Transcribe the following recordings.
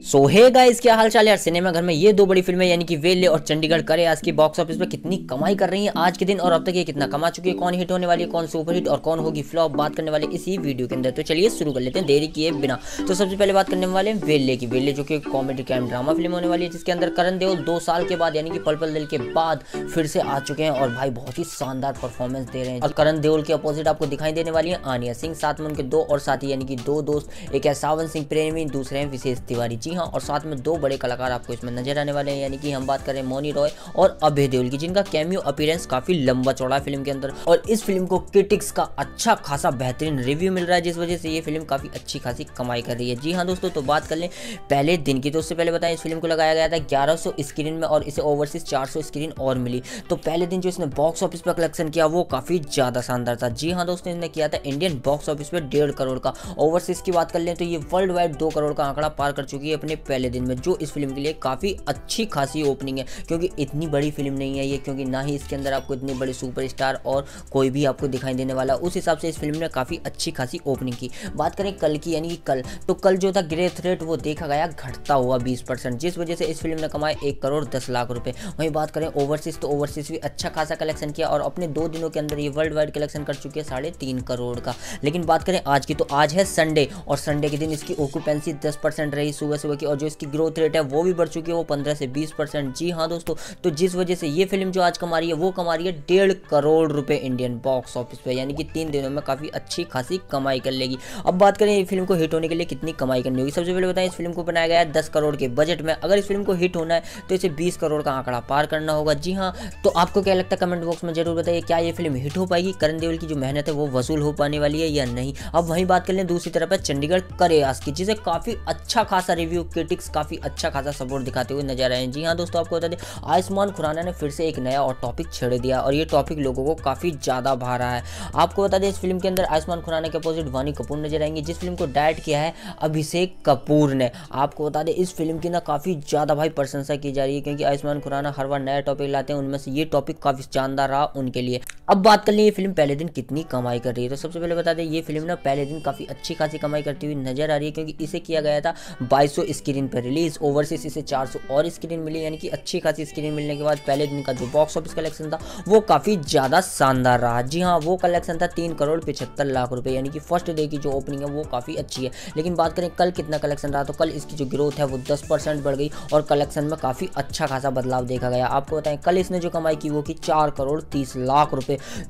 सो है गाइस क्या हाल चाल यार सिनेमा घर में ये दो बड़ी फ़िल्में, यानी कि वेले और चंडीगढ़ करे आज की बॉक्स ऑफ़िस पे कितनी कमाई कर रही है आज के दिन और अब तक ये कितना कमा चुकी है, कौन हिट होने वाली है, कौन सुपर हिट और कौन होगी फ्लॉप बात करने वाले इसी वीडियो के अंदर। तो चलिए शुरू कर लेते हैं, देरी किए बिना। तो सबसे पहले बात करने वाले वेले की। वेले जो कि कॉमेडी कैम ड्रामा फ़िल्म होने वाली है, जिसके अंदर करण देओल दो साल के बाद, यानी कि पल पल दिल के बाद फिर से आ चुके हैं और भाई बहुत ही शानदार परफॉर्मेंस दे रहे हैं। और करण देओल के अपोजिट आपको दिखाई देने वाली है, आनिया सिंह साथ में उनके दो और साथी, यानी कि दो दोस्त, एक है सावन सिंह प्रेमी, दूसरे हैं विशेष तिवारी जी हाँ और साथ में दो बड़े कलाकार आपको इसमें नज़र आने वाले हैं। यानी कि हम बात करें मोनी रॉय और अभय देओल की, जिनका कैमियो अपीयरेंस काफ़ी लंबा चौड़ा फ़िल्म के अंदर। और इस फ़िल्म को क्रिटिक्स का अच्छा खासा बेहतरीन रिव्यू मिल रहा है, जिस वजह से ये फ़िल्म काफ़ी अच्छी खासी कमाई कर रही है। जी हाँ दोस्तों तो बात कर लें पहले दिन की तो उससे पहले बताएँ, इस फ़िल्म को लगाया गया था ग्यारह स्क्रीन में और इसे ओवरसीज चार स्क्रीन और मिली। तो पहले दिन जो इसने बॉक्स ऑफ़िस पर कलेक्शन किया, वो काफ़ी ज़्यादा शानदार था। जी हाँ दोस्तों, इसने किया था इंडियन बॉक्स ऑफ़िस पे डेढ़ करोड़ का। ओवरसीज की बात कर लें तो ये वर्ल्ड वाइड दो करोड़ का आंकड़ा पार कर चुकी है। अपने पहले दिन में, जो इस फ़िल्म के लिए काफ़ी अच्छी खासी ओपनिंग है, क्योंकि इतनी बड़ी फ़िल्म नहीं है ये, क्योंकि ना ही इसके अंदर आपको इतने बड़े सुपरस्टार और कोई भी आपको दिखाई देने वाला, उस हिसाब से इस फ़िल्म ने काफ़ी अच्छी खासी ओपनिंग की। बात करें कल की, यानी कि कल तो कल जो था ग्रेथ रेट वो देखा गया, घटता हुआ बीस जिस वजह से इस फ़िल्म ने कमाए एक करोड़ दस लाख रुपए। वहीं बात करें ओवरसीज तो ओवरसीज भी अच्छा खासा कलेक्शन किया और अपने दो दिनों के अंदर ये वर्ल्ड वाइड कलेक्शन कर चुके हैं साढ़े तीन करोड़ का। लेकिन बात करें आज की तो आज है संडे और संडे के दिन इसकी ऑक्यूपेंसी दस परसेंट रही, सुबह सुबह की और जो इसकी ग्रोथ रेट है वो भी बढ़ चुकी है, वो पंद्रह से बीस परसेंट जी हाँ दोस्तों तो जिस वजह से ये फ़िल्म जो आज कमा रही है, वो कमा रही है डेढ़ करोड़ रुपए इंडियन बॉक्स ऑफ़िस पे, यानी कि तीन दिनों में काफ़ी अच्छी खासी कमाई कर लेगी। अब बात करें इस फ़िल्म को हिट होने के लिए कितनी कमाई करनी होगी। सबसे पहले बताएँ, इस फ़िल्म को बनाया गया है दस करोड़ के बजट में। अगर इस फ़िल्म को हिट होना है तो इसे बीस करोड़ का आंकड़ा पार करना होगा। जी हाँ तो आपको क्या लगता है कमेंट बॉक्स में ज़रूर बताइए, क्या ये फ़िल्म हिट हो पाएगी? करण देवल की जो मेहनत है, वो वसूल हो पाने वाली है या नहीं? अब वहीं बात कर लें दूसरी तरफ़ है चंडीगढ़ करेआस की, जिसे काफ़ी अच्छा खासा रिव्यू क्रिटिक्स काफ़ी अच्छा खासा सपोर्ट दिखाते हुए नज़र आए जी हाँ दोस्तों, आपको बता दें, आयुष्मान खुराना ने फिर से एक नया और टॉपिक छेड़ दिया और ये टॉपिक लोगों को काफ़ी ज़्यादा भा रहा है। आपको बता दें, इस फ़िल्म के अंदर आयुष्मान खुराना के अपोजिट वानी कपूर नज़र आएँगे। जिस फ़िल्म को डायरेक्ट किया है, अभिषेक कपूर ने। आपको बता दें, इस फ़िल्म की ना काफ़ी ज़्यादा भाई प्रशंसा की जा रही है, क्योंकि आयुष्मान खुराना हर बार नया टॉपिक लाते हैं, उनमें से ये टॉपिक काफ़ी शानदार रहा उनके लिए। अब बात कर लें ये फ़िल्म पहले दिन कितनी कमाई कर रही है। तो सबसे पहले बता दें, ये फ़िल्म ना पहले दिन काफ़ी अच्छी खासी कमाई करती हुई नज़र आ रही है क्योंकि इसे किया गया था बाईस स्क्रीन पर रिलीज़ ओवरसीज इसे चार सौ और स्क्रीन मिली, यानी कि अच्छी खासी स्क्रीन मिलने के बाद पहले दिन का जो बॉक्स ऑफ़िस कलेक्शन था, वो काफ़ी ज़्यादा शानदार रहा। जी हाँ वो कलेक्शन था तीन करोड़ पिछहत्तर लाख रुपए, यानी कि फ़र्स्ट डे की जो ओपनिंग है, वो काफ़ी अच्छी है। लेकिन बात करें कल कितना कलेक्शन रहा तो कल इसकी जो ग्रोथ है, वो दस परसेंट बढ़ गई और कलेक्शन में काफ़ी अच्छा खासा बदलाव देखा गया। आपको बताएँ, कल इसने जो कमाई की, वो की चार करोड़ तीस लाख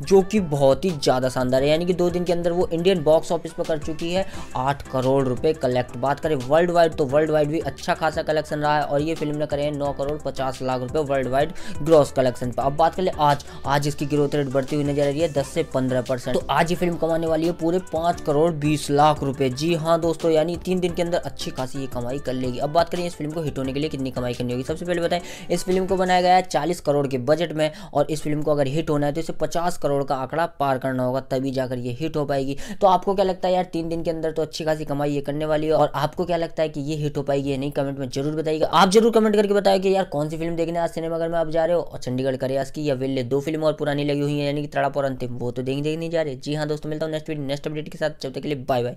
जो कि बहुत ही ज़्यादा शानदार है। यानी कि दो दिन के अंदर वो इंडियन बॉक्स ऑफ़िस पर कर चुकी है। आठ करोड़ रुपए कलेक्ट बात करें वर्ल्ड वाइड तो वर्ल्ड वाइड भी अच्छा खासा कलेक्शन रहा है और ये फ़िल्म ने करे, नौ करोड़ पचास लाख रुपए वर्ल्ड वाइड ग्रॉस कलेक्शन पर। अब बात कर ले आज आज इसकी ग्रोथ रेट बढ़ती हुई नज़र आ रही है, दस से पंद्रह तो आज ये फ़िल्म कमाने वाली है? पूरे पाँच करोड़ बीस लाख रुपए। जी हाँ दोस्तों, यानी तीन दिन के अंदर अच्छी खासी ये कमाई कर लेगी। अब बात करें इस फ़िल्म को हिट होने के लिए कितनी कमाई करनी होगी? सबसे पहले बताएँ, इस फ़िल्म को बनाया गया है चालीस करोड़ के बजट में और इस फ़िल्म को अगर हिट होना है तो इसे पचास करोड़ का आंकड़ा पार करना होगा, तभी जाकर ये हिट हो पाएगी। तो आपको क्या लगता है यार, तीन दिन के अंदर तो अच्छी खासी कमाई ये करने वाली है? और आपको क्या लगता है कि ये हिट हो पाएगी नहीं? कमेंट में ज़रूर बताइएगा। आप ज़रूर कमेंट करके बताया कि यार, कौन सी फ़िल्म देखने आज सिनेमाघर में आप जा रहे हो? और चंडीगढ़ करियास की या विल्ले, दो फ़िल्म और पुरानी लगी हुई है, यानी कि तड़ाप और अंतिम, वो तो देखने देखने जा रहे। जी हाँ दोस्तों, मिलता हूँ नेक्स्ट वीडियो नेक्स्ट अपडेट के साथ। चलते के लिए बाय बाय